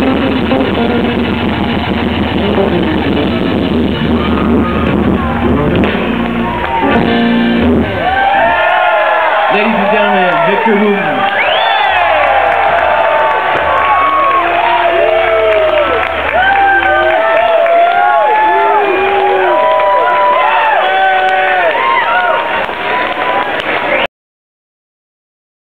Ladies and gentlemen, Victor Hoover.